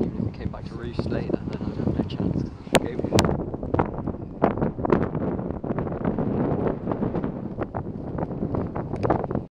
Even if we came back to roost later,